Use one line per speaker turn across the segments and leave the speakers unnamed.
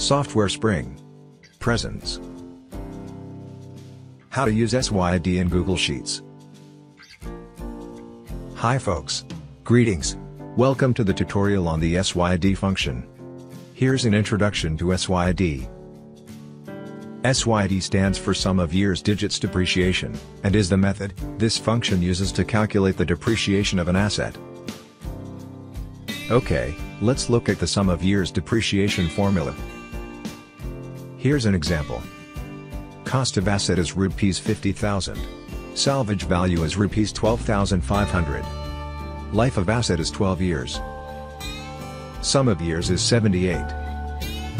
Software Spring. Presents. How to use SYD in Google Sheets. Hi folks. Greetings. Welcome to the tutorial on the SYD function. Here's an introduction to SYD. SYD stands for sum of years digits depreciation, and is the method this function uses to calculate the depreciation of an asset. Okay, let's look at the sum of years depreciation formula. Here's an example. Cost of asset is rupees 50,000. Salvage value is rupees 12,500. Life of asset is 12 years. Sum of years is 78.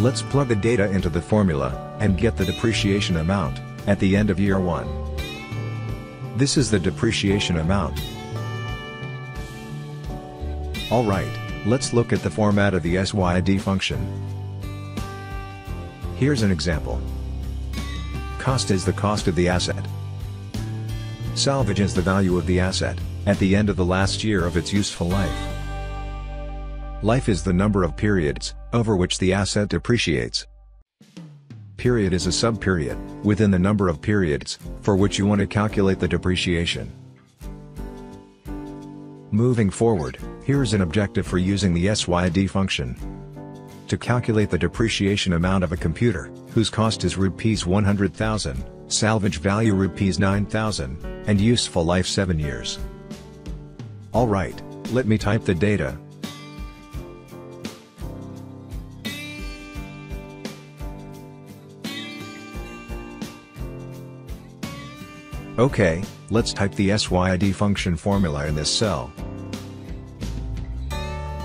Let's plug the data into the formula, and get the depreciation amount, at the end of year 1. This is the depreciation amount. Alright, let's look at the format of the SYD function. Here's an example. Cost is the cost of the asset. Salvage is the value of the asset, at the end of the last year of its useful life. Life is the number of periods, over which the asset depreciates. Period is a subperiod, within the number of periods, for which you want to calculate the depreciation. Moving forward, here's an objective for using the SYD function to calculate the depreciation amount of a computer, whose cost is rupees 100,000, salvage value rupees 9,000, and useful life 7 years. Alright, let me type the data. Okay, let's type the SYD function formula in this cell.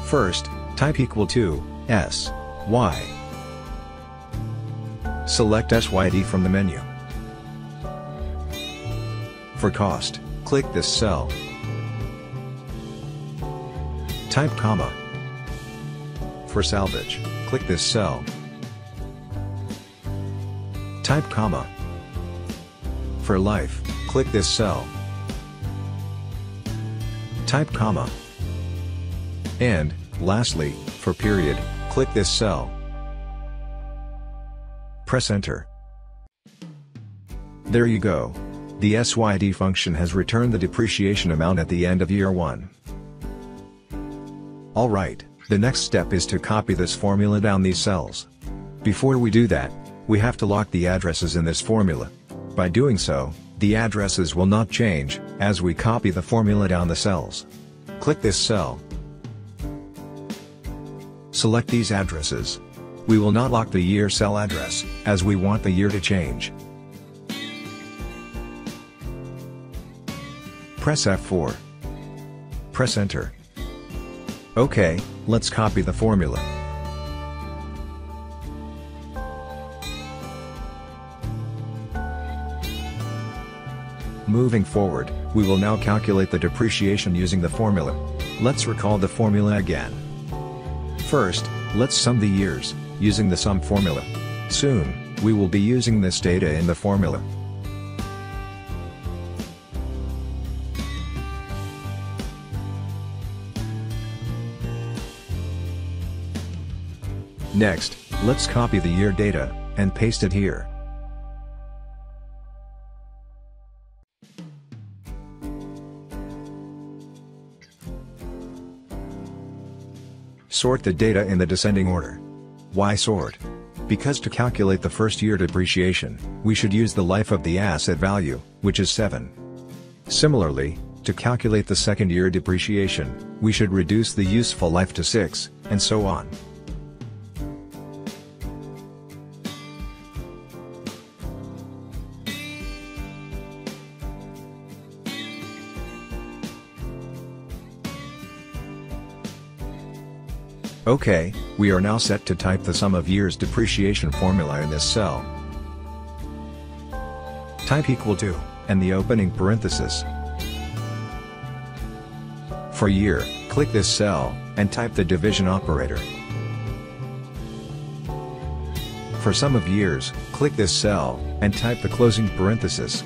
First, type equal to, S, Y. Select SYD from the menu. For cost, click this cell. Type comma. For salvage, click this cell. Type comma. For life, click this cell. Type comma. And, lastly, for period, click this cell. Press enter. There you go. The SYD function has returned the depreciation amount at the end of year 1. Alright, the next step is to copy this formula down these cells. Before we do that, we have to lock the addresses in this formula. By doing so, the addresses will not change, as we copy the formula down the cells. Click this cell, Select these addresses. We will not lock the year cell address, as we want the year to change. Press F4. Press enter. OK, let's copy the formula. Moving forward, we will now calculate the depreciation using the formula. Let's recall the formula again. First, let's sum the years, using the sum formula. Soon, we will be using this data in the formula. Next, let's copy the year data, and paste it here. Sort the data in the descending order. Why sort? Because to calculate the first year depreciation, we should use the life of the asset value, which is 7. Similarly, to calculate the second year depreciation, we should reduce the useful life to 6, and so on. OK, we are now set to type the sum of years depreciation formula in this cell. Type equal to, and the opening parenthesis. For year, click this cell, and type the division operator. For sum of years, click this cell, and type the closing parenthesis.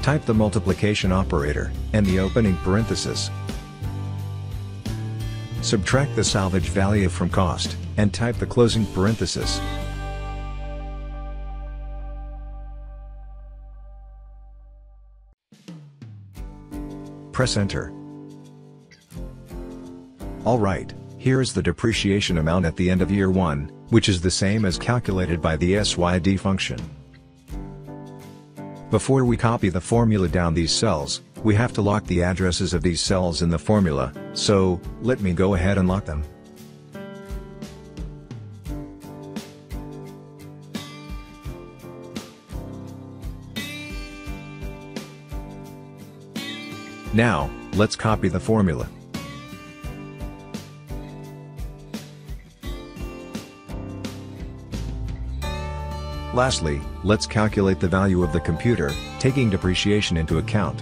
Type the multiplication operator, and the opening parenthesis. Subtract the salvage value from cost, and type the closing parenthesis. Press enter. Alright, here is the depreciation amount at the end of year 1, which is the same as calculated by the SYD function. Before we copy the formula down these cells, we have to lock the addresses of these cells in the formula, so, let me go ahead and lock them. Now, let's copy the formula. Lastly, let's calculate the value of the computer, taking depreciation into account.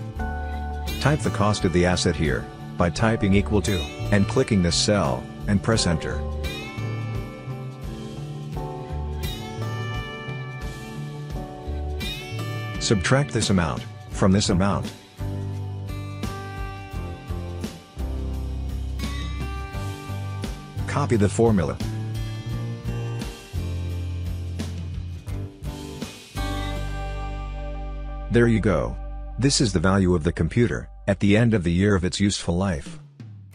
Type the cost of the asset here, by typing equal to, and clicking this cell, and press enter. Subtract this amount, from this amount. Copy the formula. There you go. This is the value of the computer, at the end of the year of its useful life.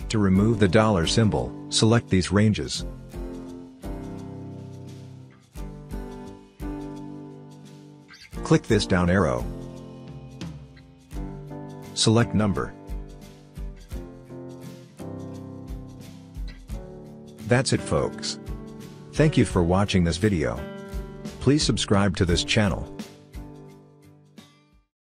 To remove the dollar symbol, select these ranges. Click this down arrow. Select number. That's it folks. Thank you for watching this video. Please subscribe to this channel.